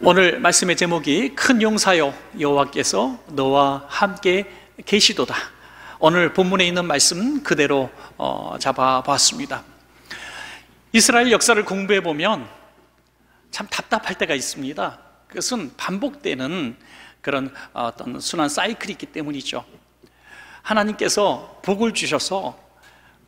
오늘 말씀의 제목이 큰 용사여 여호와께서 너와 함께 계시도다. 오늘 본문에 있는 말씀 그대로 어, 잡아봤습니다. 이스라엘 역사를 공부해 보면 참 답답할 때가 있습니다. 그것은 반복되는 그런 어떤 순환 사이클이 있기 때문이죠. 하나님께서 복을 주셔서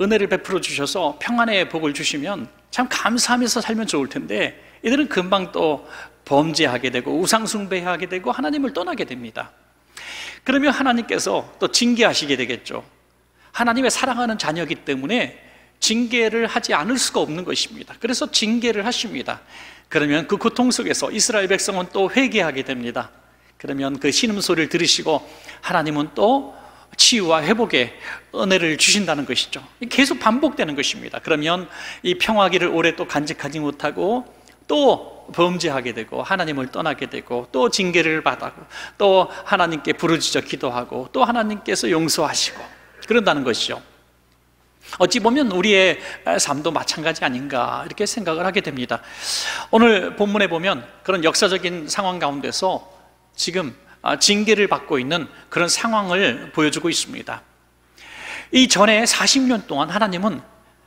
은혜를 베풀어 주셔서 평안의 복을 주시면 참 감사하면서 살면 좋을 텐데 이들은 금방 또 범죄하게 되고 우상숭배하게 되고 하나님을 떠나게 됩니다. 그러면 하나님께서 또 징계하시게 되겠죠. 하나님의 사랑하는 자녀이기 때문에 징계를 하지 않을 수가 없는 것입니다. 그래서 징계를 하십니다. 그러면 그 고통 속에서 이스라엘 백성은 또 회개하게 됩니다. 그러면 그 신음소리를 들으시고 하나님은 또 치유와 회복의 은혜를 주신다는 것이죠. 계속 반복되는 것입니다. 그러면 이 평화기를 오래 또 간직하지 못하고 또 범죄하게 되고 하나님을 떠나게 되고 또 징계를 받고 또 하나님께 부르짖어 기도하고 또 하나님께서 용서하시고 그런다는 것이죠. 어찌 보면 우리의 삶도 마찬가지 아닌가 이렇게 생각을 하게 됩니다. 오늘 본문에 보면 그런 역사적인 상황 가운데서 지금 아, 징계를 받고 있는 그런 상황을 보여주고 있습니다. 이 전에 40년 동안 하나님은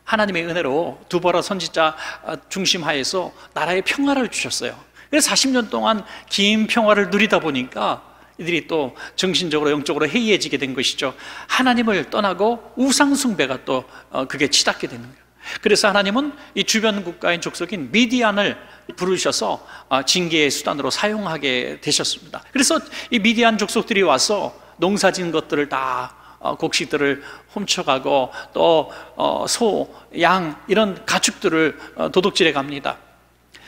하나님의 은혜로 두보라 선지자 아, 중심하에서 나라의 평화를 주셨어요. 그래서 40년 동안 긴 평화를 누리다 보니까 이들이 또 정신적으로 영적으로 해이해지게 된 것이죠. 하나님을 떠나고 우상숭배가 또 어, 그게 치닫게 되는 거예요. 그래서 하나님은 이 주변 국가인 족속인 미디안을 부르셔서 어, 징계의 수단으로 사용하게 되셨습니다. 그래서 이 미디안 족속들이 와서 농사진 것들을 다 어, 곡식들을 훔쳐가고 또 소, 양 이런 가축들을 도둑질해 갑니다.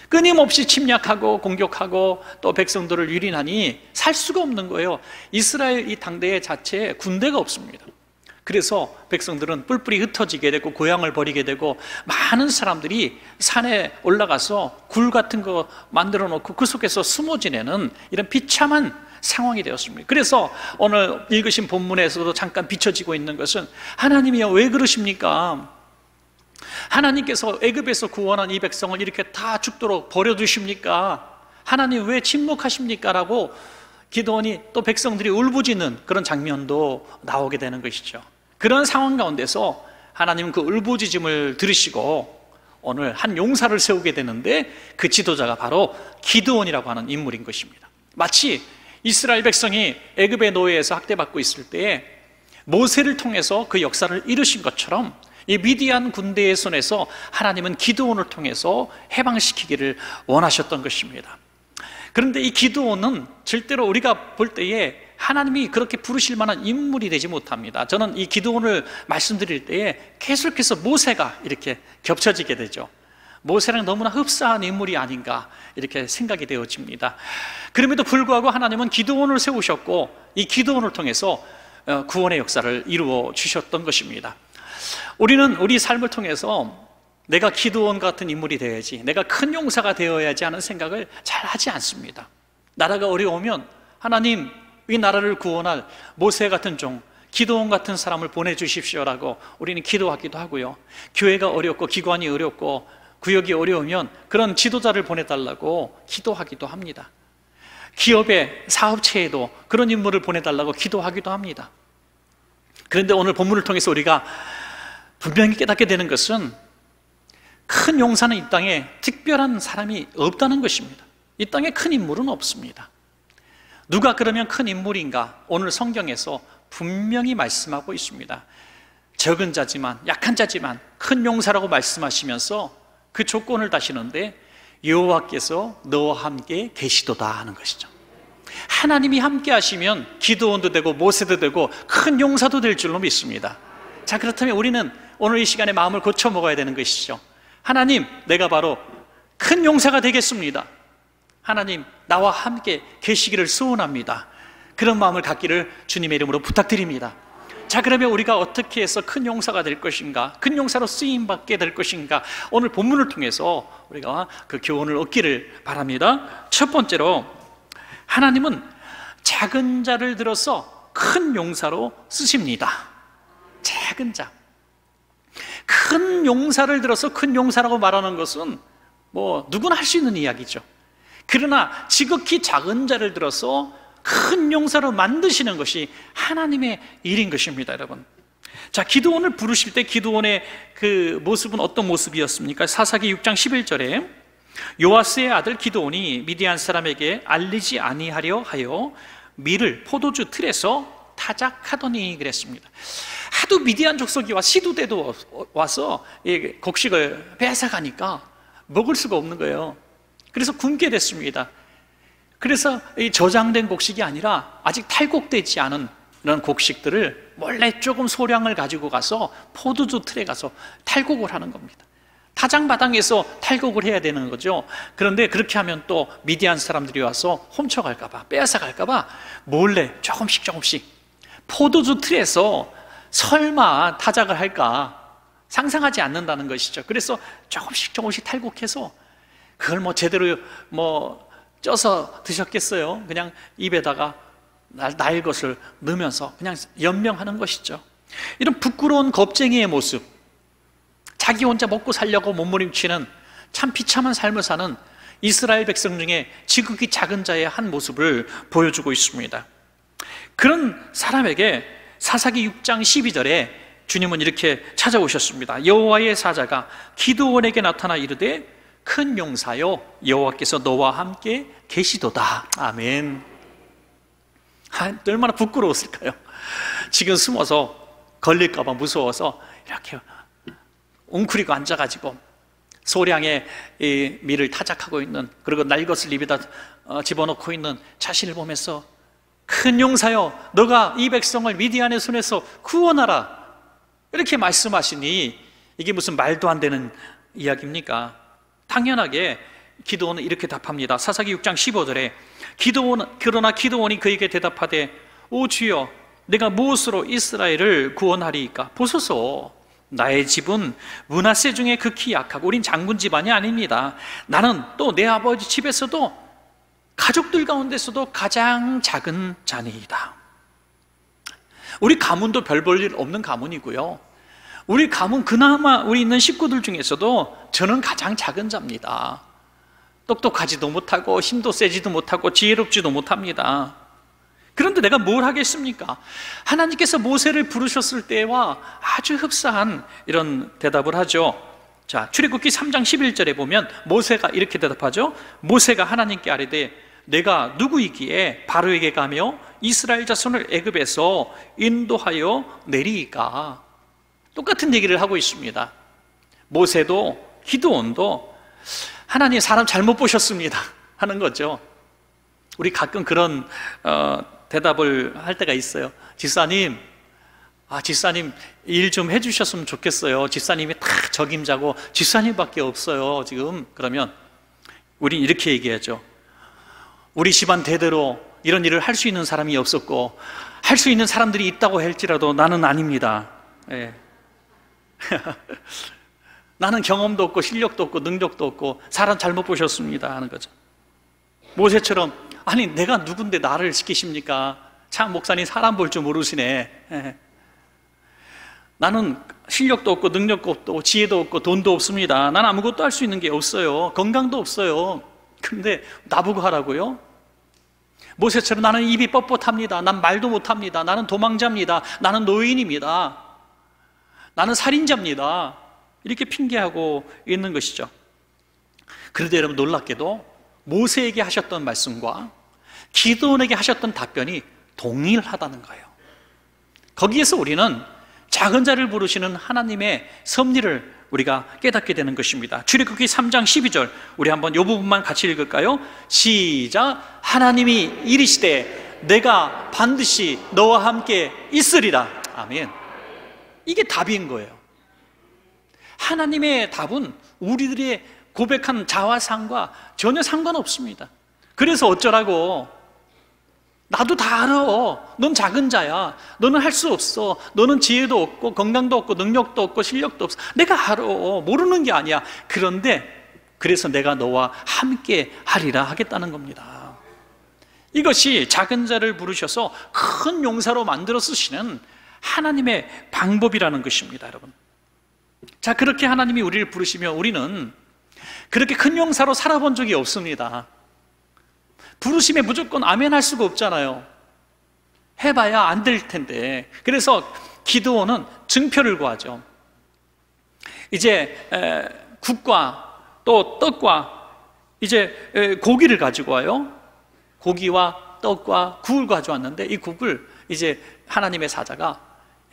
끊임없이 침략하고 공격하고 또 백성들을 유린하니 살 수가 없는 거예요. 이스라엘 이 당대 자체에 군대가 없습니다. 그래서 백성들은 뿔뿔이 흩어지게 되고 고향을 버리게 되고 많은 사람들이 산에 올라가서 굴 같은 거 만들어 놓고 그 속에서 숨어 지내는 이런 비참한 상황이 되었습니다. 그래서 오늘 읽으신 본문에서도 잠깐 비춰지고 있는 것은 하나님이요 왜 그러십니까? 하나님께서 애굽에서 구원한 이 백성을 이렇게 다 죽도록 버려두십니까? 하나님 왜 침묵하십니까? 라고 기도원이 또 백성들이 울부짖는 그런 장면도 나오게 되는 것이죠. 그런 상황 가운데서 하나님은 그 울부짖음을 들으시고 오늘 한 용사를 세우게 되는데 그 지도자가 바로 기드원이라고 하는 인물인 것입니다. 마치 이스라엘 백성이 애굽의 노예에서 학대받고 있을 때에 모세를 통해서 그 역사를 이루신 것처럼 이 미디안 군대의 손에서 하나님은 기도원을 통해서 해방시키기를 원하셨던 것입니다. 그런데 이 기도원은 절대로 우리가 볼 때에 하나님이 그렇게 부르실 만한 인물이 되지 못합니다. 저는 이 기도원을 말씀드릴 때에 계속해서 모세가 이렇게 겹쳐지게 되죠. 모세랑 너무나 흡사한 인물이 아닌가 이렇게 생각이 되어집니다. 그럼에도 불구하고 하나님은 기도원을 세우셨고 이 기도원을 통해서 어, 구원의 역사를 이루어 주셨던 것입니다. 우리는 우리 삶을 통해서 내가 기도원 같은 인물이 되어야지, 내가 큰 용사가 되어야지 하는 생각을 잘 하지 않습니다. 나라가 어려우면 하나님 이 나라를 구원할 모세 같은 종, 기도원 같은 사람을 보내주십시오라고 우리는 기도하기도 하고요. 교회가 어렵고 기관이 어렵고 구역이 어려우면 그런 지도자를 보내달라고 기도하기도 합니다. 기업의 사업체에도 그런 인물을 보내달라고 기도하기도 합니다. 그런데 오늘 본문을 통해서 우리가 분명히 깨닫게 되는 것은 큰 용사는 이 땅에 특별한 사람이 없다는 것입니다. 이 땅에 큰 인물은 없습니다. 누가 그러면 큰 인물인가? 오늘 성경에서 분명히 말씀하고 있습니다. 적은 자지만, 약한 자지만 큰 용사라고 말씀하시면서 그 조건을 다시는데 여호와께서 너와 함께 계시도다 하는 것이죠. 하나님이 함께 하시면 기도원도 되고 모세도 되고 큰 용사도 될 줄로 믿습니다. 자, 그렇다면 우리는 오늘 이 시간에 마음을 고쳐 먹어야 되는 것이죠. 하나님, 내가 바로 큰 용사가 되겠습니다. 하나님, 나와 함께 계시기를 소원합니다. 그런 마음을 갖기를 주님의 이름으로 부탁드립니다. 자, 그러면 우리가 어떻게 해서 큰 용사가 될 것인가? 큰 용사로 쓰임 받게 될 것인가? 오늘 본문을 통해서 우리가 그 교훈을 얻기를 바랍니다. 첫 번째로 하나님은 작은 자를 들어서 큰 용사로 쓰십니다. 작은 자. 큰 용사를 들어서 큰 용사라고 말하는 것은 뭐 누구나 할 수 있는 이야기죠. 그러나 지극히 작은 자를 들어서 큰 용사로 만드시는 것이 하나님의 일인 것입니다, 여러분. 자, 기도원을 부르실 때 기도원의 그 모습은 어떤 모습이었습니까? 사사기 6장 11절에 요아스의 아들 기도원이 미디안 사람에게 알리지 아니하려 하여 밀을 포도주 틀에서 타작하더니 그랬습니다. 하도 미디안 족속이 시도 때도 와서 곡식을 빼앗아가니까 먹을 수가 없는 거예요. 그래서 굶게 됐습니다. 그래서 이 저장된 곡식이 아니라 아직 탈곡되지 않은 이런 곡식들을 원래 조금 소량을 가지고 가서 포도주 틀에 가서 탈곡을 하는 겁니다. 타장마당에서 탈곡을 해야 되는 거죠. 그런데 그렇게 하면 또 미디안 사람들이 와서 훔쳐갈까봐, 빼앗아갈까봐 몰래 조금씩 조금씩 포도주 틀에서 설마 타작을 할까 상상하지 않는다는 것이죠. 그래서 조금씩 조금씩 탈곡해서 그걸 뭐 제대로 뭐 쪄서 드셨겠어요? 그냥 입에다가 날 것을 넣으면서 그냥 연명하는 것이죠. 이런 부끄러운 겁쟁이의 모습, 자기 혼자 먹고 살려고 몸부림치는 참 비참한 삶을 사는 이스라엘 백성 중에 지극히 작은 자의 한 모습을 보여주고 있습니다. 그런 사람에게 사사기 6장 12절에 주님은 이렇게 찾아오셨습니다. 여호와의 사자가 기도원에게 나타나 이르되 큰 용사요 여호와께서 너와 함께 계시도다. 아멘. 아, 얼마나 부끄러웠을까요? 지금 숨어서 걸릴까봐 무서워서 이렇게 웅크리고 앉아가지고 소량의 밀을 타작하고 있는 그리고 날 것을 입에다 어, 집어넣고 있는 자신을 보면서 큰 용사여 너가 이 백성을 미디안의 손에서 구원하라 이렇게 말씀하시니 이게 무슨 말도 안 되는 이야기입니까? 당연하게 기도원은 이렇게 답합니다. 사사기 6장 15절에 기도원 그러나 기도원이 그에게 대답하되 오 주여 내가 무엇으로 이스라엘을 구원하리까 보소서 나의 집은 문하세 중에 극히 약하고 우린 장군 집안이 아닙니다. 나는 또 내 아버지 집에서도 가족들 가운데서도 가장 작은 자니이다. 우리 가문도 별 볼 일 없는 가문이고요. 우리 가문 그나마 우리 있는 식구들 중에서도 저는 가장 작은 자입니다. 똑똑하지도 못하고 힘도 세지도 못하고 지혜롭지도 못합니다. 그런데 내가 뭘 하겠습니까? 하나님께서 모세를 부르셨을 때와 아주 흡사한 이런 대답을 하죠. 자, 출애굽기 3장 11절에 보면 모세가 이렇게 대답하죠. 모세가 하나님께 아뢰되 내가 누구이기에 바로에게 가며 이스라엘 자손을 애굽에서 인도하여 내리이까? 똑같은 얘기를 하고 있습니다. 모세도 기도원도 하나님 사람 잘못 보셨습니다 하는 거죠. 우리 가끔 그런 어, 대답을 할 때가 있어요. 집사님, 아, 집사님 일 좀 해주셨으면 좋겠어요. 집사님이 다 적임자고 집사님밖에 없어요. 지금 그러면 우리 이렇게 얘기하죠. 우리 집안 대대로 이런 일을 할 수 있는 사람이 없었고 할 수 있는 사람들이 있다고 할지라도 나는 아닙니다. 예. 나는 경험도 없고 실력도 없고 능력도 없고 사람 잘못 보셨습니다 하는 거죠. 모세처럼 아니 내가 누군데 나를 시키십니까? 참 목사님 사람 볼 줄 모르시네. 예. 나는 실력도 없고 능력도 없고 지혜도 없고 돈도 없습니다. 난 아무것도 할 수 있는 게 없어요. 건강도 없어요. 근데 나보고 하라고요? 모세처럼 나는 입이 뻣뻣합니다. 난 말도 못합니다. 나는 도망자입니다. 나는 노인입니다. 나는 살인자입니다. 이렇게 핑계하고 있는 것이죠. 그런데 여러분 놀랍게도 모세에게 하셨던 말씀과 기도원에게 하셨던 답변이 동일하다는 거예요. 거기에서 우리는 작은 자를 부르시는 하나님의 섭리를 우리가 깨닫게 되는 것입니다. 출애굽기 3장 12절 우리 한번 이 부분만 같이 읽을까요? 시작 하나님이 이르시되 내가 반드시 너와 함께 있으리라. 아멘. 이게 답인 거예요. 하나님의 답은 우리들의 고백한 자화상과 전혀 상관없습니다. 그래서 어쩌라고 나도 다 알아. 넌 작은 자야. 너는 할 수 없어. 너는 지혜도 없고 건강도 없고 능력도 없고 실력도 없어. 내가 알아. 모르는 게 아니야. 그런데 그래서 내가 너와 함께 하리라 하겠다는 겁니다. 이것이 작은 자를 부르셔서 큰 용사로 만들어 쓰시는 하나님의 방법이라는 것입니다, 여러분. 자, 그렇게 하나님이 우리를 부르시며 우리는 그렇게 큰 용사로 살아본 적이 없습니다. 부르심에 무조건 아멘 할 수가 없잖아요. 해봐야 안 될 텐데. 그래서 기도원은 증표를 구하죠. 이제 국과 또 떡과 이제 고기를 가지고 와요. 고기와 떡과 국을 가져왔는데 이 국을 이제 하나님의 사자가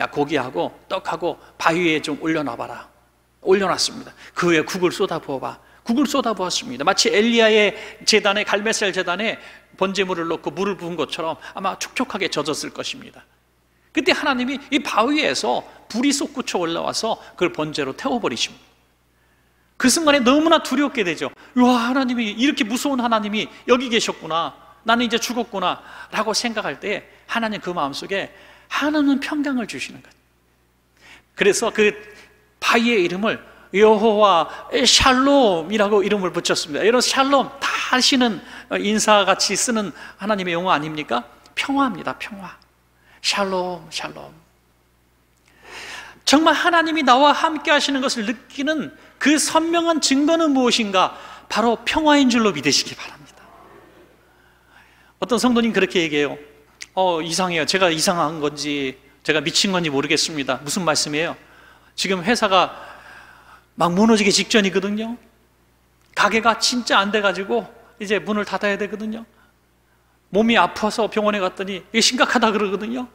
야 고기하고 떡하고 바위에 좀 올려놔봐라. 올려놨습니다. 그 위에 국을 쏟아 부어봐. 국을 쏟아 부었습니다. 마치 엘리야의 재단에 갈메셀 재단에 번제물을 넣고 물을 부은 것처럼 아마 촉촉하게 젖었을 것입니다. 그때 하나님이 이 바위에서 불이 솟구쳐 올라와서 그걸 번제로 태워버리십니다. 그 순간에 너무나 두렵게 되죠. 와, 하나님이 이렇게 무서운 하나님이 여기 계셨구나. 나는 이제 죽었구나. 라고 생각할 때 하나님 그 마음속에 하나님은 평강을 주시는 거예요. 그래서 그 바위의 이름을 여호와 샬롬이라고 이름을 붙였습니다. 여러분 샬롬 다 하시는 인사같이 쓰는 하나님의 용어 아닙니까? 평화입니다. 평화. 샬롬, 샬롬. 정말 하나님이 나와 함께 하시는 것을 느끼는 그 선명한 증거는 무엇인가? 바로 평화인 줄로 믿으시기 바랍니다. 어떤 성도님 그렇게 얘기해요. 어, 이상해요. 제가 이상한 건지, 제가 미친 건지 모르겠습니다. 무슨 말씀이에요? 지금 회사가 막 무너지기 직전이거든요. 가게가 진짜 안 돼가지고 이제 문을 닫아야 되거든요. 몸이 아파서 병원에 갔더니 이게 심각하다 그러거든요.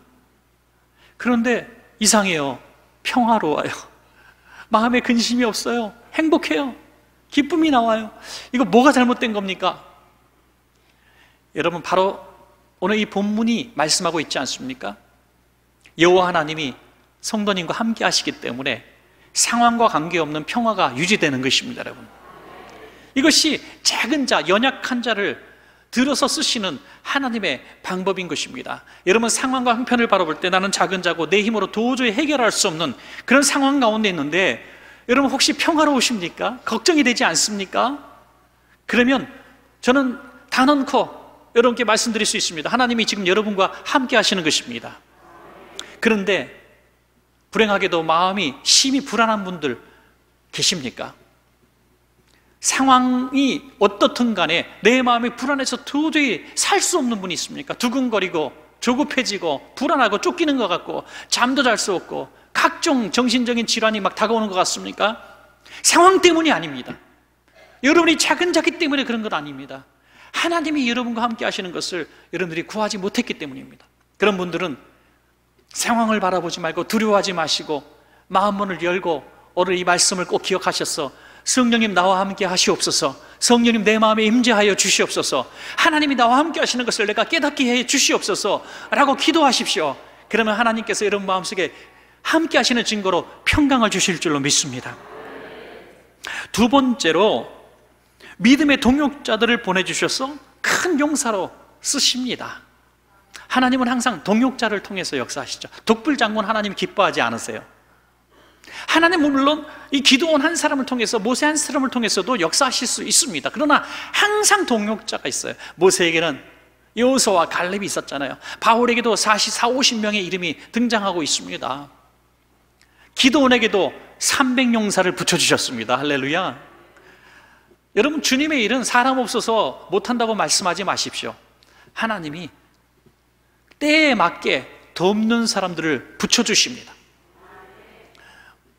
그런데 이상해요. 평화로워요. 마음에 근심이 없어요. 행복해요. 기쁨이 나와요. 이거 뭐가 잘못된 겁니까? 여러분 바로 오늘 이 본문이 말씀하고 있지 않습니까? 여호와 하나님이 성도님과 함께 하시기 때문에 상황과 관계없는 평화가 유지되는 것입니다, 여러분. 이것이 작은 자, 연약한 자를 들어서 쓰시는 하나님의 방법인 것입니다. 여러분 상황과 형편을 바라볼 때 나는 작은 자고 내 힘으로 도저히 해결할 수 없는 그런 상황 가운데 있는데 여러분 혹시 평화로우십니까? 걱정이 되지 않습니까? 그러면 저는 단언코 여러분께 말씀드릴 수 있습니다. 하나님이 지금 여러분과 함께 하시는 것입니다. 그런데 불행하게도 마음이 심히 불안한 분들 계십니까? 상황이 어떻든 간에 내 마음이 불안해서 도저히 살 수 없는 분이 있습니까? 두근거리고 조급해지고 불안하고 쫓기는 것 같고 잠도 잘 수 없고 각종 정신적인 질환이 막 다가오는 것 같습니까? 상황 때문이 아닙니다. 여러분이 작은 자기 때문에 그런 것 아닙니다. 하나님이 여러분과 함께 하시는 것을 여러분들이 구하지 못했기 때문입니다. 그런 분들은 상황을 바라보지 말고 두려워하지 마시고 마음문을 열고 오늘 이 말씀을 꼭 기억하셔서 성령님 나와 함께 하시옵소서. 성령님 내 마음에 임재하여 주시옵소서. 하나님이 나와 함께 하시는 것을 내가 깨닫게 해 주시옵소서. 라고 기도하십시오. 그러면 하나님께서 여러분 마음속에 함께 하시는 증거로 평강을 주실 줄로 믿습니다. 두 번째로 믿음의 동역자들을 보내주셔서 큰 용사로 쓰십니다. 하나님은 항상 동역자를 통해서 역사하시죠. 독불 장군 하나님 기뻐하지 않으세요. 하나님은 물론 이 기도원 한 사람을 통해서 모세 한 사람을 통해서도 역사하실 수 있습니다. 그러나 항상 동역자가 있어요. 모세에게는 여호수와 갈렙이 있었잖아요. 바울에게도 44, 50명의 이름이 등장하고 있습니다. 기도원에게도 300용사를 붙여주셨습니다. 할렐루야. 여러분, 주님의 일은 사람 없어서 못한다고 말씀하지 마십시오. 하나님이 때에 맞게 돕는 사람들을 붙여주십니다.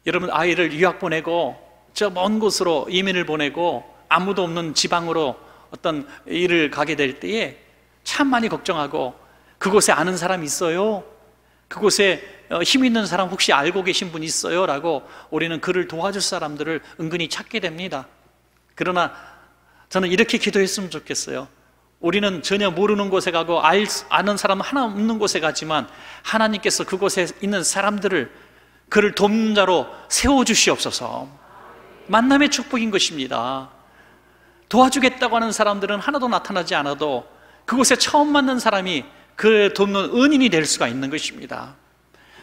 여러분 아이를 유학 보내고 저 먼 곳으로 이민을 보내고 아무도 없는 지방으로 어떤 일을 가게 될 때에 참 많이 걱정하고 그곳에 아는 사람 있어요? 그곳에 어, 힘 있는 사람 혹시 알고 계신 분 있어요? 라고 우리는 그를 도와줄 사람들을 은근히 찾게 됩니다. 그러나 저는 이렇게 기도했으면 좋겠어요. 우리는 전혀 모르는 곳에 가고 알, 아는 사람 하나 없는 곳에 가지만 하나님께서 그곳에 있는 사람들을 그를 돕는 자로 세워주시옵소서. 만남의 축복인 것입니다. 도와주겠다고 하는 사람들은 하나도 나타나지 않아도 그곳에 처음 만난 사람이 그 돕는 은인이 될 수가 있는 것입니다.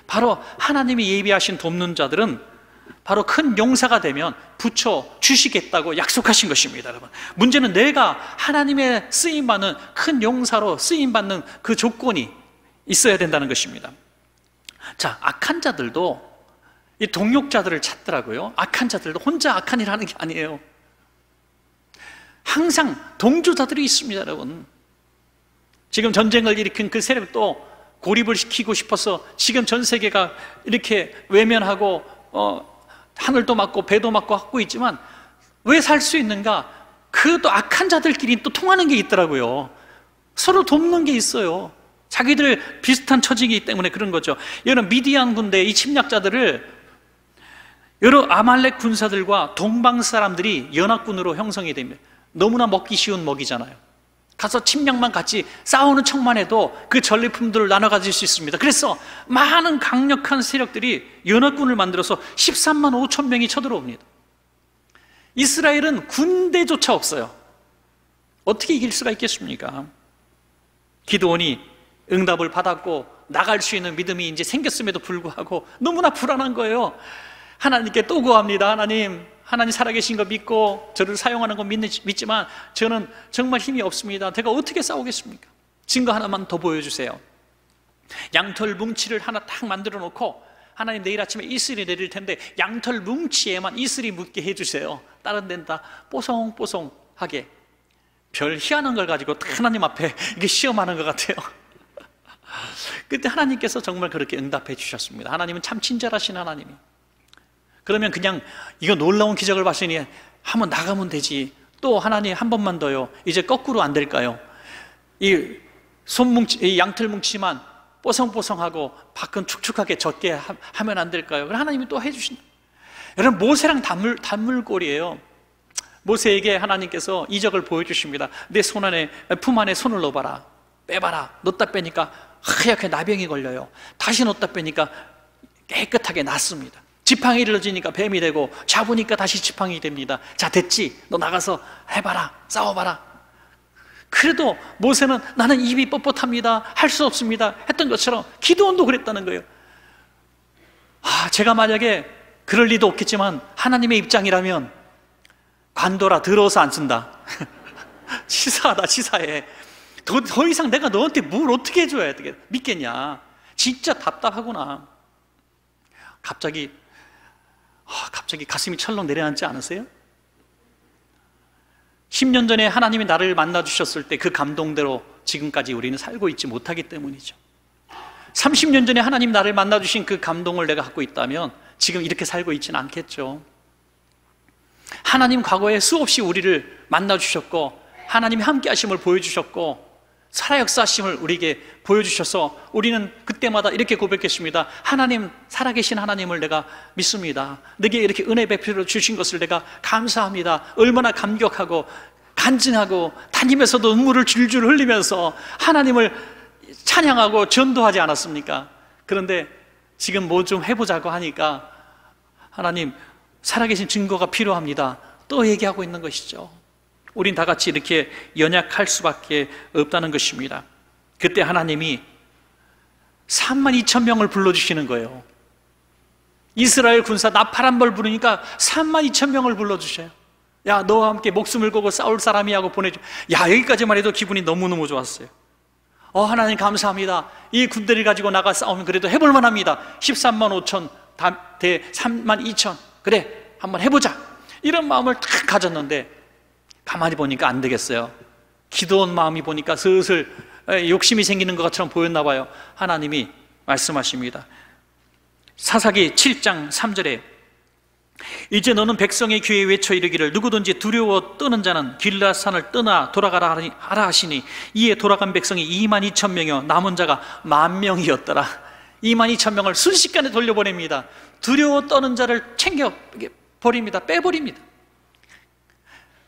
바로 하나님이 예비하신 돕는 자들은 바로 큰 용사가 되면 붙여 주시겠다고 약속하신 것입니다, 여러분. 문제는 내가 하나님의 쓰임 받는 큰 용사로 쓰임 받는 그 조건이 있어야 된다는 것입니다. 자, 악한 자들도 이 동역자들을 찾더라고요. 악한 자들도 혼자 악한 일 하는 게 아니에요. 항상 동조자들이 있습니다, 여러분. 지금 전쟁을 일으킨 그 세력도 고립을 시키고 싶어서 지금 전 세계가 이렇게 외면하고 어, 하늘도 맞고 배도 맞고 하고 있지만 왜 살 수 있는가? 그 또 악한 자들끼리 또 통하는 게 있더라고요. 서로 돕는 게 있어요. 자기들 비슷한 처지이기 때문에 그런 거죠. 여러 미디안 군대 이 침략자들을 여러 아말렉 군사들과 동방 사람들이 연합군으로 형성이 됩니다. 너무나 먹기 쉬운 먹이잖아요. 가서 침략만 같이 싸우는 척만 해도 그 전리품들을 나눠 가질 수 있습니다. 그래서 많은 강력한 세력들이 연합군을 만들어서 13만 5천 명이 쳐들어옵니다. 이스라엘은 군대조차 없어요. 어떻게 이길 수가 있겠습니까? 기도원이 응답을 받았고 나갈 수 있는 믿음이 이제 생겼음에도 불구하고 너무나 불안한 거예요. 하나님께 또 구합니다. 하나님, 하나님 살아계신 거 믿고 저를 사용하는 거 믿지만 저는 정말 힘이 없습니다. 제가 어떻게 싸우겠습니까? 증거 하나만 더 보여주세요. 양털 뭉치를 하나 딱 만들어 놓고 하나님 내일 아침에 이슬이 내릴 텐데 양털 뭉치에만 이슬이 묻게 해주세요. 다른 데는 다 뽀송뽀송하게 별 희한한 걸 가지고 하나님 앞에 이게 시험하는 것 같아요. 그때 하나님께서 정말 그렇게 응답해 주셨습니다. 하나님은 참 친절하신 하나님이. 그러면 그냥 이거 놀라운 기적을 봤으니 한번 나가면 되지. 또 하나님 한 번만 더요. 이제 거꾸로 안 될까요? 이 손뭉치, 이 양털 뭉치만 뽀송뽀송하고 밖은 축축하게 젖게 하면 안 될까요? 하나님이 또 해주신다. 여러분 모세랑 단물 단물골이에요. 모세에게 하나님께서 이적을 보여주십니다. 내 손 안에 품 안에 손을 넣어봐라. 빼봐라. 넣다 빼니까 하얗게 나병이 걸려요. 다시 넣다 빼니까 깨끗하게 낫습니다. 지팡이 를지니까 뱀이 되고 잡으니까 다시 지팡이 됩니다. 자 됐지? 너 나가서 해봐라. 싸워봐라. 그래도 모세는 나는 입이 뻣뻣합니다. 할 수 없습니다. 했던 것처럼 기도원도 그랬다는 거예요. 아, 제가 만약에 그럴 리도 없겠지만 하나님의 입장이라면 관도라 들어서 안 쓴다. 치사하다, 치사해. 더, 더 이상 내가 너한테 뭘 어떻게 해줘야 되 믿겠냐. 진짜 답답하구나. 갑자기, 아, 갑자기 가슴이 철렁 내려앉지 않으세요? 10년 전에 하나님이 나를 만나 주셨을 때 그 감동대로 지금까지 우리는 살고 있지 못하기 때문이죠. 30년 전에 하나님 나를 만나 주신 그 감동을 내가 갖고 있다면 지금 이렇게 살고 있지는 않겠죠. 하나님 과거에 수없이 우리를 만나 주셨고, 하나님이 함께 하심을 보여 주셨고, 살아 역사하심을 우리에게 보여주셔서 우리는 그때마다 이렇게 고백했습니다. 하나님, 살아계신 하나님을 내가 믿습니다. 내게 이렇게 은혜 베풀어 주신 것을 내가 감사합니다. 얼마나 감격하고 간증하고 다니면서도 눈물을 줄줄 흘리면서 하나님을 찬양하고 전도하지 않았습니까? 그런데 지금 뭐 좀 해보자고 하니까 하나님, 살아계신 증거가 필요합니다. 또 얘기하고 있는 것이죠. 우린 다 같이 이렇게 연약할 수밖에 없다는 것입니다. 그때 하나님이 3만 2천 명을 불러주시는 거예요. 이스라엘 군사 나팔 벌 부르니까 3만 2천 명을 불러주셔요. 야, 너와 함께 목숨을 걸고 싸울 사람이 하고 보내줘. 야, 여기까지만 해도 기분이 너무너무 좋았어요. 어, 하나님 감사합니다. 이 군대를 가지고 나가 싸우면 그래도 해볼만 합니다. 13만 5천, 대 3만 2천. 그래, 한번 해보자. 이런 마음을 탁 가졌는데, 가만히 보니까 안 되겠어요. 기도원 마음이 보니까 슬슬 욕심이 생기는 것처럼 보였나 봐요. 하나님이 말씀하십니다. 사사기 7장 3절에 이제 너는 백성의 귀에 외쳐 이르기를 누구든지 두려워 떠는 자는 길라산을 떠나 돌아가라 하라 하시니 이에 돌아간 백성이 2만 2천 명이요 남은 자가 만 명이었더라 2만 2천 명을 순식간에 돌려보냅니다 두려워 떠는 자를 챙겨 버립니다 빼버립니다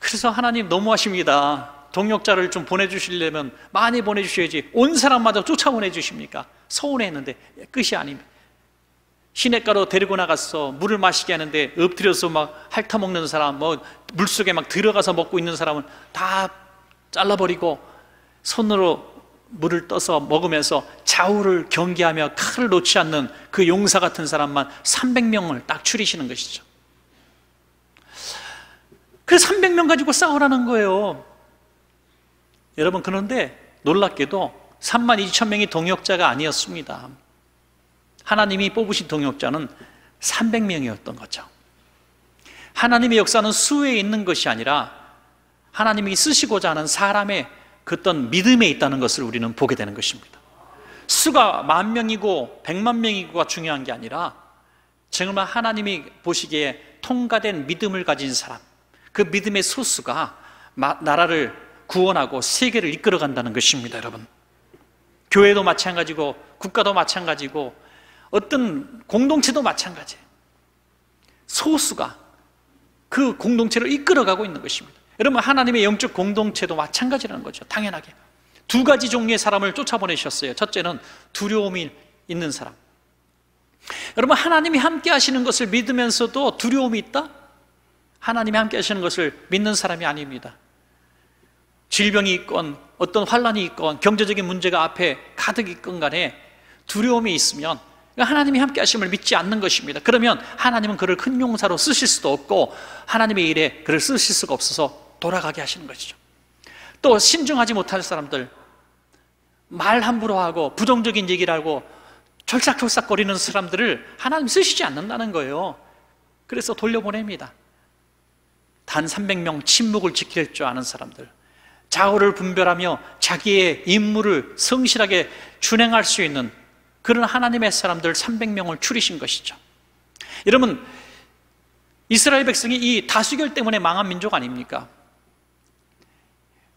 그래서 하나님 너무하십니다. 동역자를 좀 보내주시려면 많이 보내주셔야지 온 사람마다 쫓아보내 주십니까? 서운해했는데 끝이 아닙니다. 시냇가로 데리고 나가서 물을 마시게 하는데 엎드려서 막 핥아먹는 사람, 뭐 물속에 막 들어가서 먹고 있는 사람은 다 잘라버리고 손으로 물을 떠서 먹으면서 좌우를 경계하며 칼을 놓지 않는 그 용사 같은 사람만 300명을 딱 추리시는 것이죠. 그 300명 가지고 싸우라는 거예요. 여러분, 그런데 놀랍게도 3만 2천 명이 동역자가 아니었습니다. 하나님이 뽑으신 동역자는 300명이었던 거죠. 하나님의 역사는 수에 있는 것이 아니라 하나님이 쓰시고자 하는 사람의 그 어떤 믿음에 있다는 것을 우리는 보게 되는 것입니다. 수가 만 명이고 백만 명이고가 중요한 게 아니라 정말 하나님이 보시기에 통과된 믿음을 가진 사람, 그 믿음의 소수가 나라를 구원하고 세계를 이끌어 간다는 것입니다, 여러분. 교회도 마찬가지고 국가도 마찬가지고 어떤 공동체도 마찬가지. 소수가 그 공동체를 이끌어 가고 있는 것입니다. 여러분 하나님의 영적 공동체도 마찬가지라는 거죠. 당연하게. 두 가지 종류의 사람을 쫓아보내셨어요. 첫째는 두려움이 있는 사람. 여러분 하나님이 함께 하시는 것을 믿으면서도 두려움이 있다? 하나님이 함께 하시는 것을 믿는 사람이 아닙니다. 질병이 있건 어떤 환란이 있건 경제적인 문제가 앞에 가득 있건 간에 두려움이 있으면 하나님이 함께 하심을 믿지 않는 것입니다. 그러면 하나님은 그를 큰 용사로 쓰실 수도 없고 하나님의 일에 그를 쓰실 수가 없어서 돌아가게 하시는 것이죠. 또 신중하지 못할 사람들 말 함부로 하고 부정적인 얘기를 하고 철싹철싹거리는 사람들을 하나님 쓰시지 않는다는 거예요. 그래서 돌려보냅니다. 단 300명 침묵을 지킬 줄 아는 사람들 좌우를 분별하며 자기의 임무를 성실하게 준행할 수 있는 그런 하나님의 사람들 300명을 추리신 것이죠. 여러분, 이스라엘 백성이 이 다수결 때문에 망한 민족 아닙니까?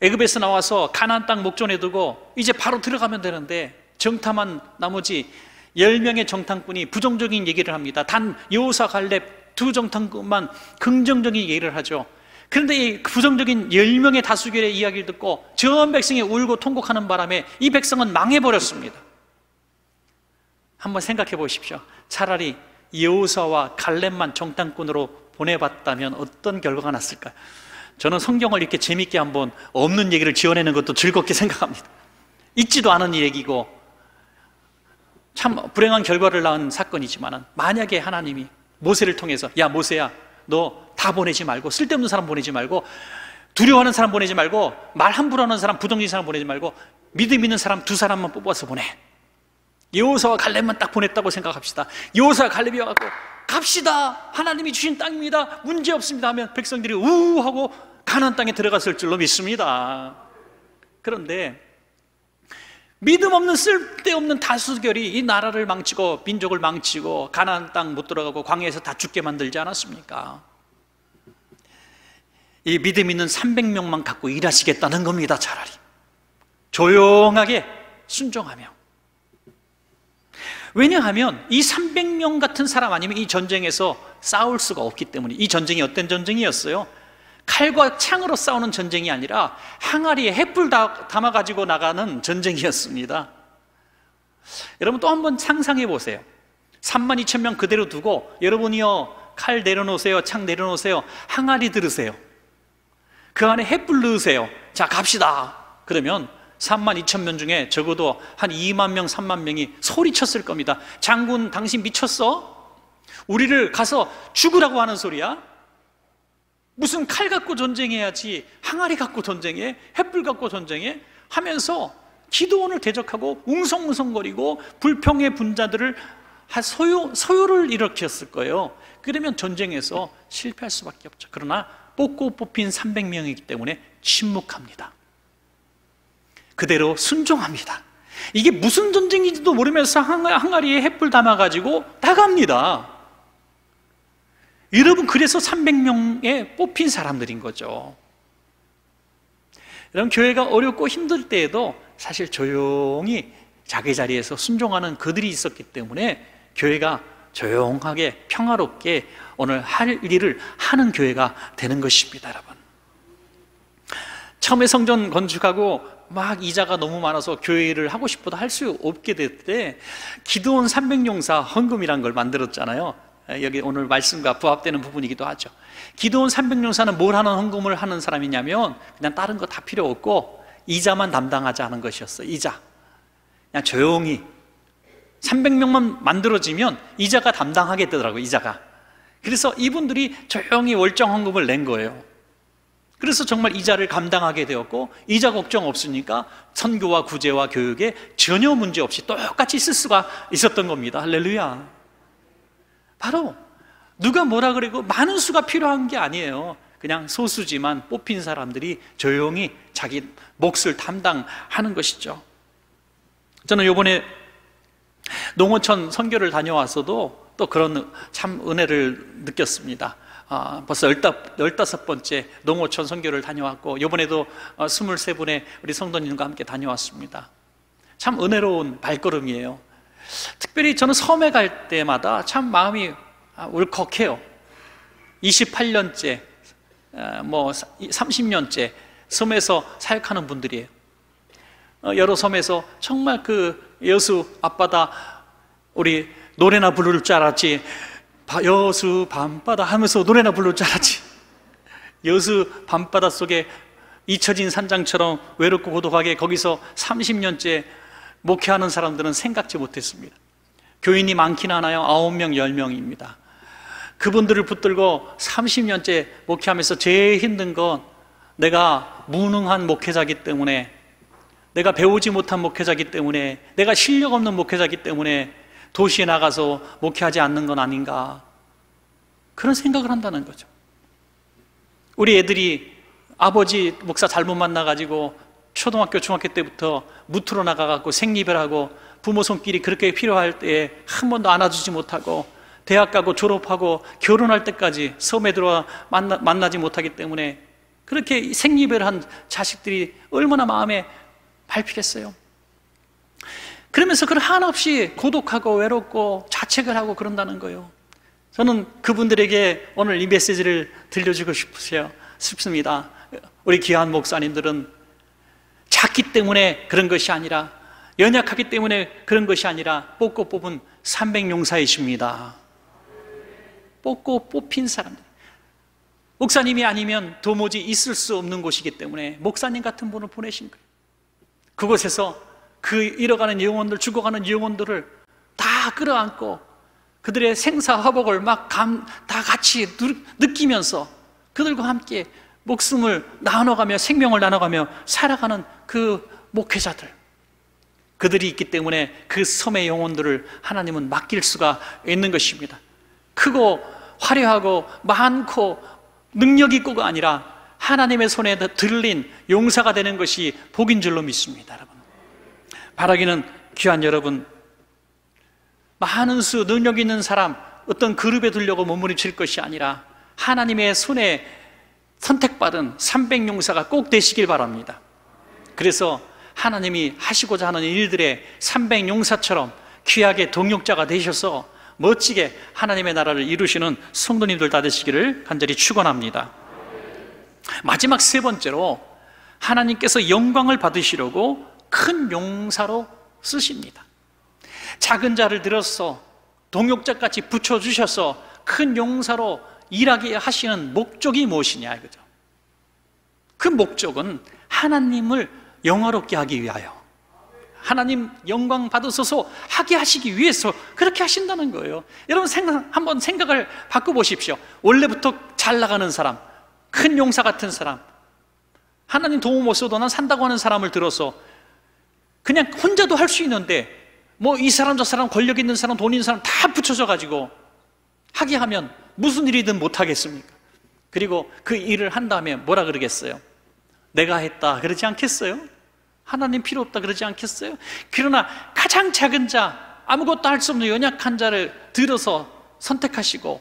애굽에서 나와서 가나안 땅 목전에 두고 이제 바로 들어가면 되는데 정탐한 나머지 10명의 정탐꾼이 부정적인 얘기를 합니다. 단 여호사 갈렙 두 정탐꾼만 긍정적인 얘기를 하죠. 그런데 이 부정적인 10명의 다수결의 이야기를 듣고 전 백성이 울고 통곡하는 바람에 이 백성은 망해버렸습니다. 한번 생각해 보십시오. 차라리 여호사와 갈렙만 정탐꾼으로 보내봤다면 어떤 결과가 났을까요? 저는 성경을 이렇게 재밌게 한번 없는 얘기를 지어내는 것도 즐겁게 생각합니다. 있지도 않은 얘기고 참 불행한 결과를 낳은 사건이지만 만약에 하나님이 모세를 통해서 야 모세야 너 다 보내지 말고 쓸데없는 사람 보내지 말고 두려워하는 사람 보내지 말고 말 함부로 하는 사람 부정적인 사람 보내지 말고 믿음 있는 사람 두 사람만 뽑아서 보내. 여호사와 갈렙만 딱 보냈다고 생각합시다. 여호사와 갈렙이 와갖고 갑시다. 하나님이 주신 땅입니다. 문제 없습니다. 하면 백성들이 우하고 가난 땅에 들어갔을 줄로 믿습니다. 그런데 믿음 없는 쓸데없는 다수결이 이 나라를 망치고 민족을 망치고 가나안 땅 못 들어가고 광야에서 다 죽게 만들지 않았습니까? 이 믿음 있는 300명만 갖고 일하시겠다는 겁니다, 차라리. 조용하게 순종하며. 왜냐하면 이 300명 같은 사람 아니면 이 전쟁에서 싸울 수가 없기 때문에 이 전쟁이 어떤 전쟁이었어요? 칼과 창으로 싸우는 전쟁이 아니라 항아리에 햇불 담아 가지고 나가는 전쟁이었습니다. 여러분 또 한 번 상상해 보세요. 3만 2천 명 그대로 두고 여러분이요 칼 내려놓으세요, 창 내려놓으세요, 항아리 들으세요. 그 안에 햇불 넣으세요. 자 갑시다. 그러면 3만 2천 명 중에 적어도 한 2만 명, 3만 명이 소리쳤을 겁니다. 장군 당신 미쳤어? 우리를 가서 죽으라고 하는 소리야? 무슨 칼 갖고 전쟁해야지 항아리 갖고 전쟁해 햇불 갖고 전쟁해 하면서 기도원을 대적하고 웅성웅성거리고 불평의 분자들을 소요, 소요를 일으켰을 거예요. 그러면 전쟁에서 실패할 수밖에 없죠. 그러나 뽑고 뽑힌 300명이기 때문에 침묵합니다. 그대로 순종합니다. 이게 무슨 전쟁인지도 모르면서 항아리에 햇불 담아가지고 나갑니다 여러분 그래서 300명에 뽑힌 사람들인 거죠. 여러분 교회가 어렵고 힘들 때에도 사실 조용히 자기 자리에서 순종하는 그들이 있었기 때문에 교회가 조용하게 평화롭게 오늘 할 일을 하는 교회가 되는 것입니다, 여러분. 처음에 성전 건축하고 막 이자가 너무 많아서 교회를 하고 싶어도 할 수 없게 될 때 기도원 300용사 헌금이란 걸 만들었잖아요. 여기 오늘 말씀과 부합되는 부분이기도 하죠. 기도원 300용사는 뭘 하는 헌금을 하는 사람이냐면 그냥 다른 거 다 필요 없고 이자만 담당하자는 것이었어요. 이자. 그냥 조용히 300명만 만들어지면 이자가 담당하게 되더라고요. 이자가. 그래서 이분들이 조용히 월정 헌금을 낸 거예요. 그래서 정말 이자를 감당하게 되었고 이자 걱정 없으니까 선교와 구제와 교육에 전혀 문제 없이 똑같이 쓸 수가 있었던 겁니다. 할렐루야. 바로 누가 뭐라 그래고 많은 수가 필요한 게 아니에요. 그냥 소수지만 뽑힌 사람들이 조용히 자기 몫을 담당하는 것이죠. 저는 요번에 농어촌 선교를 다녀와서도 또 그런 참 은혜를 느꼈습니다. 아, 벌써 열다 섯 번째 농어촌 선교를 다녀왔고 요번에도 어, 스물세 분의 우리 성도님과 함께 다녀왔습니다. 참 은혜로운 발걸음이에요. 특별히 저는 섬에 갈 때마다 참 마음이 아, 울컥해요. 28년째, 어, 뭐 30년째 섬에서 사역하는 분들이에요. 어, 여러 섬에서 정말 그 여수 앞바다 우리 노래나 부를 줄 알았지 여수 밤바다 하면서 노래나 부를 줄 알았지 여수 밤바다 속에 잊혀진 산장처럼 외롭고 고독하게 거기서 30년째 목회하는 사람들은 생각지 못했습니다. 교인이 많긴 하나요? 9명, 10명입니다. 그분들을 붙들고 30년째 목회하면서 제일 힘든 건 내가 무능한 목회자기 때문에 내가 배우지 못한 목회자기 때문에 내가 실력 없는 목회자기 때문에 도시에 나가서 목회하지 않는 건 아닌가. 그런 생각을 한다는 거죠. 우리 애들이 아버지 목사 잘못 만나가지고 초등학교, 중학교 때부터 무트로 나가갖고 생리별하고 부모 손길이 그렇게 필요할 때에 한 번도 안아주지 못하고 대학 가고 졸업하고 결혼할 때까지 섬에 들어와 만나, 만나지 못하기 때문에 그렇게 생리별한 자식들이 얼마나 마음에 밟히겠어요? 그러면서 그걸 한없이 고독하고 외롭고 자책을 하고 그런다는 거예요. 저는 그분들에게 오늘 이 메시지를 들려주고 싶으세요. 싶습니다. 우리 귀한 목사님들은 작기 때문에 그런 것이 아니라 연약하기 때문에 그런 것이 아니라 뽑고 뽑은 300용사이십니다. 뽑고 뽑힌 사람들. 목사님이 아니면 도무지 있을 수 없는 곳이기 때문에 목사님 같은 분을 보내신 거예요. 그곳에서 그 잃어가는 영혼들, 죽어가는 영혼들을 다 끌어안고 그들의 생사화복을 막다 같이 느끼면서 그들과 함께 목숨을 나눠가며 생명을 나눠가며 살아가는 그 목회자들 그들이 있기 때문에 그 섬의 영혼들을 하나님은 맡길 수가 있는 것입니다 크고 화려하고 많고 능력 있고가 아니라 하나님의 손에 들린 용사가 되는 것이 복인 줄로 믿습니다, 여러분. 바라기는 귀한 여러분, 많은 수 능력 있는 사람, 어떤 그룹에 들려고 몸부림칠 것이 아니라 하나님의 손에 선택받은 300용사가 꼭 되시길 바랍니다. 그래서 하나님이 하시고자 하는 일들의 300용사처럼 귀하게 동역자가 되셔서 멋지게 하나님의 나라를 이루시는 성도님들 다 되시기를 간절히 축원합니다. 마지막 세 번째로 하나님께서 영광을 받으시려고 큰 용사로 쓰십니다. 작은 자를 들어서 동역자같이 붙여주셔서 큰 용사로 일하게 하시는 목적이 무엇이냐 이거죠. 그 목적은 하나님을 영화롭게 하기 위하여 하나님 영광 받으소서 하게 하시기 위해서 그렇게 하신다는 거예요. 여러분 생각 한번 생각을 바꿔 보십시오. 원래부터 잘 나가는 사람, 큰 용사 같은 사람, 하나님 도움 못 써도 난 산다고 하는 사람을 들어서 그냥 혼자도 할 수 있는데 뭐 이 사람 저 사람 권력 있는 사람 돈 있는 사람 다 붙여져 가지고 하게 하면 무슨 일이든 못 하겠습니까? 그리고 그 일을 한 다음에 뭐라 그러겠어요? 내가 했다 그러지 않겠어요? 하나님 필요 없다 그러지 않겠어요? 그러나 가장 작은 자, 아무것도 할 수 없는 연약한 자를 들어서 선택하시고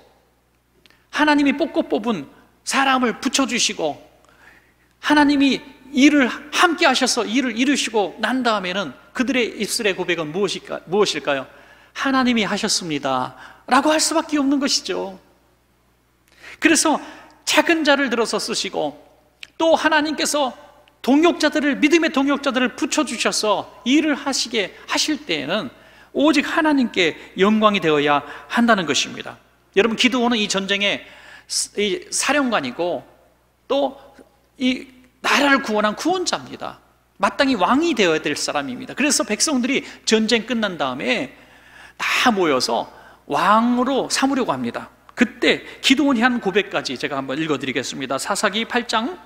하나님이 뽑고 뽑은 사람을 붙여주시고 하나님이 일을 함께 하셔서 일을 이루시고 난 다음에는 그들의 입술의 고백은 무엇일까, 무엇일까요? 하나님이 하셨습니다. 라고 할 수밖에 없는 것이죠. 그래서 작은 자를 들어서 쓰시고 또 하나님께서 동역자들을 믿음의 동역자들을 붙여 주셔서 일을 하시게 하실 때에는 오직 하나님께 영광이 되어야 한다는 것입니다. 여러분 기도원은 이 전쟁의 사령관이고 또 이 나라를 구원한 구원자입니다. 마땅히 왕이 되어야 될 사람입니다. 그래서 백성들이 전쟁 끝난 다음에 다 모여서 왕으로 삼으려고 합니다. 그때 기도원이 한 고백까지 제가 한번 읽어드리겠습니다. 사사기 8장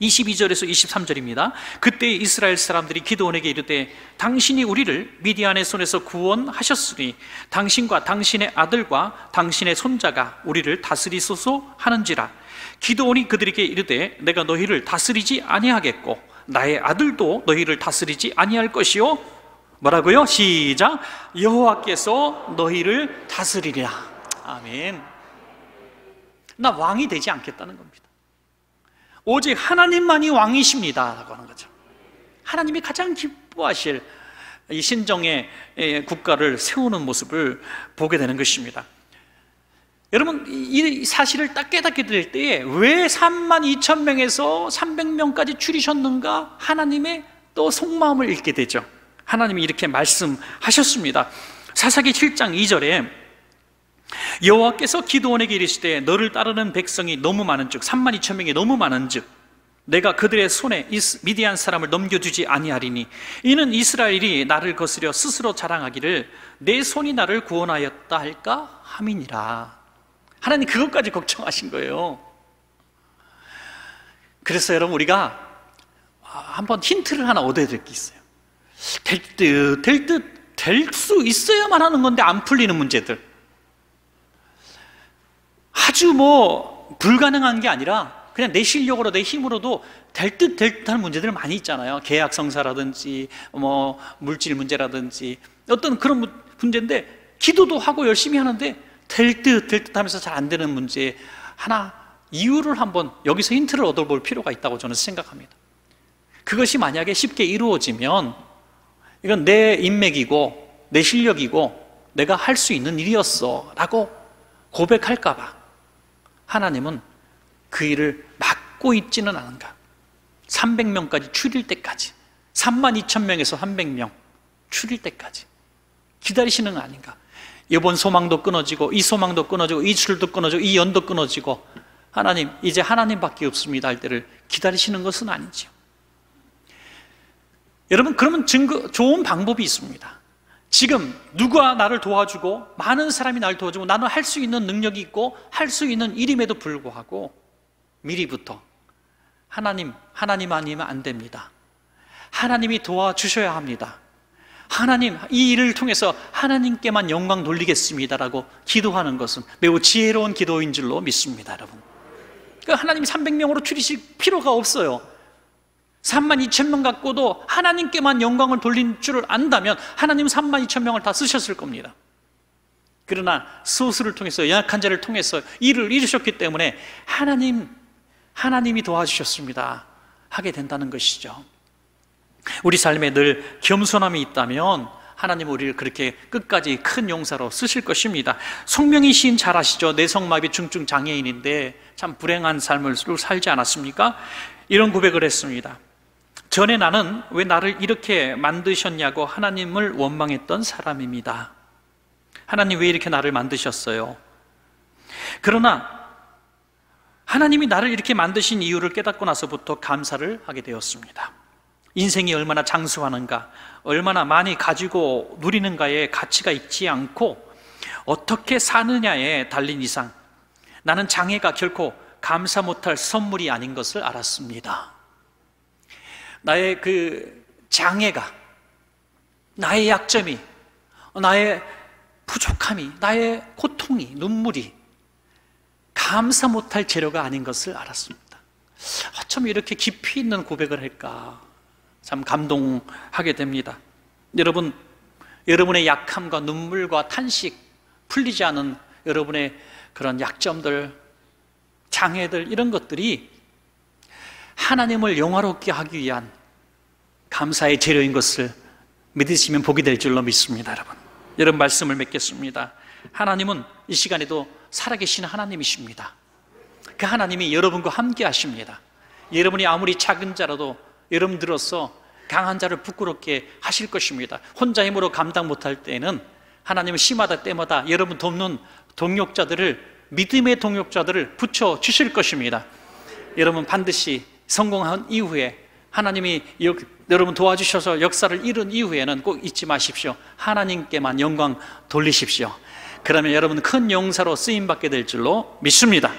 22절에서 23절입니다. 그때 이스라엘 사람들이 기도원에게 이르되 당신이 우리를 미디안의 손에서 구원하셨으니 당신과 당신의 아들과 당신의 손자가 우리를 다스리소서 하는지라 기도원이 그들에게 이르되 내가 너희를 다스리지 아니하겠고 나의 아들도 너희를 다스리지 아니할 것이요 뭐라고요? 시작 여호와께서 너희를 다스리리라 아멘 나 왕이 되지 않겠다는 겁니다 오직 하나님만이 왕이십니다. 라고 하는 거죠. 하나님이 가장 기뻐하실 이 신정의 국가를 세우는 모습을 보게 되는 것입니다. 여러분, 이 사실을 딱 깨닫게 될 때에 왜 3만 2천 명에서 300명까지 줄이셨는가? 하나님의 또 속마음을 읽게 되죠. 하나님이 이렇게 말씀하셨습니다. 사사기 7장 2절에 여호와께서 기도원에게 이르시되 너를 따르는 백성이 너무 많은즉 3만 2천 명이 너무 많은즉 내가 그들의 손에 미디안 사람을 넘겨주지 아니하리니 이는 이스라엘이 나를 거스려 스스로 자랑하기를 내 손이 나를 구원하였다 할까 함이니라. 하나님 그것까지 걱정하신 거예요. 그래서 여러분 우리가 한번 힌트를 하나 얻어야 될 게 있어요. 될 듯, 될 듯, 될 수 있어야만 하는 건데 안 풀리는 문제들 아주 뭐 불가능한 게 아니라 그냥 내 실력으로 내 힘으로도 될 듯 될 듯한 문제들 많이 있잖아요. 계약 성사라든지 뭐 물질 문제라든지 어떤 그런 문제인데 기도도 하고 열심히 하는데 될 듯 될 듯 하면서 잘 안 되는 문제 하나 이유를 한번 여기서 힌트를 얻어볼 필요가 있다고 저는 생각합니다. 그것이 만약에 쉽게 이루어지면 이건 내 인맥이고 내 실력이고 내가 할 수 있는 일이었어 라고 고백할까봐 하나님은 그 일을 막고 있지는 않은가. 300명까지 줄일 때까지. 3만 2천 명에서 300명 줄일 때까지. 기다리시는 거 아닌가. 이번 소망도 끊어지고 이 소망도 끊어지고 이 줄도 끊어지고 이 연도 끊어지고 하나님 이제 하나님밖에 없습니다 할 때를 기다리시는 것은 아니지요. 여러분 그러면 증거 좋은 방법이 있습니다 지금 누가 나를 도와주고 많은 사람이 나를 도와주고 나는 할 수 있는 능력이 있고 할 수 있는 일임에도 불구하고 미리부터 하나님, 하나님 아니면 안 됩니다. 하나님이 도와주셔야 합니다. 하나님, 이 일을 통해서 하나님께만 영광 돌리겠습니다라고 기도하는 것은 매우 지혜로운 기도인 줄로 믿습니다, 여러분. 그러니까 하나님이 300명으로 줄이실 필요가 없어요. 3만 2천 명 갖고도 하나님께만 영광을 돌린 줄을 안다면 하나님 3만 2천 명을 다 쓰셨을 겁니다. 그러나 소수를 통해서 연약한 자를 통해서 일을 이루셨기 때문에 하나님 하나님이 도와주셨습니다. 하게 된다는 것이죠. 우리 삶에 늘 겸손함이 있다면 하나님 우리를 그렇게 끝까지 큰 용사로 쓰실 것입니다. 성명이 시인 잘 아시죠? 내성마비 중증 장애인인데 참 불행한 삶을 살지 않았습니까? 이런 고백을 했습니다. 전에 나는 왜 나를 이렇게 만드셨냐고 하나님을 원망했던 사람입니다. 하나님 왜 이렇게 나를 만드셨어요? 그러나 하나님이 나를 이렇게 만드신 이유를 깨닫고 나서부터 감사를 하게 되었습니다. 인생이 얼마나 장수하는가, 얼마나 많이 가지고 누리는가에 가치가 있지 않고 어떻게 사느냐에 달린 이상 나는 장애가 결코 감사 못할 선물이 아닌 것을 알았습니다. 나의 그 장애가, 나의 약점이, 나의 부족함이, 나의 고통이, 눈물이 감사 못할 재료가 아닌 것을 알았습니다. 어쩜 이렇게 깊이 있는 고백을 할까? 참 감동하게 됩니다. 여러분, 여러분의 약함과 눈물과 탄식, 풀리지 않은 여러분의 그런 약점들, 장애들, 이런 것들이 하나님을 영화롭게 하기 위한 감사의 재료인 것을 믿으시면 복이 될 줄로 믿습니다, 여러분. 여러분 말씀을 맺겠습니다. 하나님은 이 시간에도 살아계신 하나님이십니다. 그 하나님이 여러분과 함께 하십니다. 여러분이 아무리 작은 자라도 여러분들로서 강한 자를 부끄럽게 하실 것입니다. 혼자 힘으로 감당 못할 때는 하나님은 심하다 때마다 여러분 돕는 동력자들을 믿음의 동력자들을 붙여 주실 것입니다. 여러분 반드시 성공한 이후에 하나님이 여러분 도와주셔서 역사를 이룬 이후에는 꼭 잊지 마십시오. 하나님께만 영광 돌리십시오. 그러면 여러분 큰 용사로 쓰임 받게 될 줄로 믿습니다.